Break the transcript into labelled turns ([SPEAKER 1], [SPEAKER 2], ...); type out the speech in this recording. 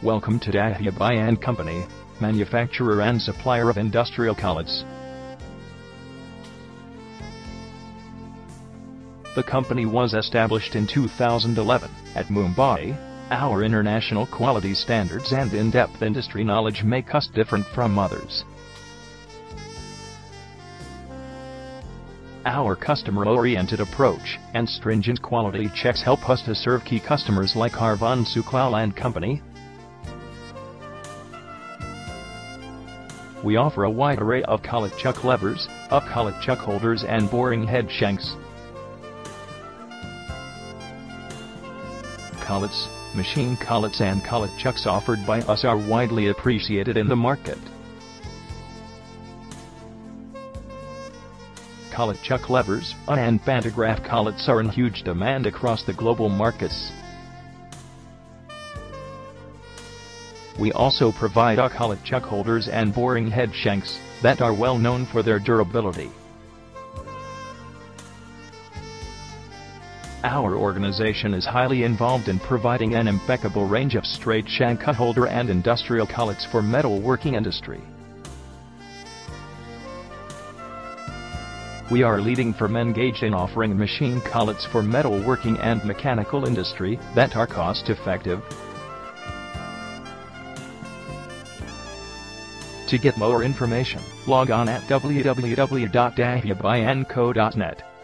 [SPEAKER 1] Welcome to Dahya Bhai and Company, manufacturer and supplier of industrial collets. The company was established in 2011 at Mumbai. Our international quality standards and in-depth industry knowledge make us different from others. Our customer-oriented approach and stringent quality checks help us to serve key customers like R. Vansuklal and Company. We offer a wide array of collet chuck levers, up collet chuck holders and boring head shanks. Collets, machine collets and collet chucks offered by us are widely appreciated in the market. collet chuck levers and pantograph collets are in huge demand across the global markets. We also provide a collet chuck holders and boring head shanks that are well known for their durability. Our organization is highly involved in providing an impeccable range of straight shank holder and industrial collets for metalworking industry. We are leading firm engaged in offering machine collets for metalworking and mechanical industry that are cost effective. To get more information, log on at www.dahyabhaiandco.net.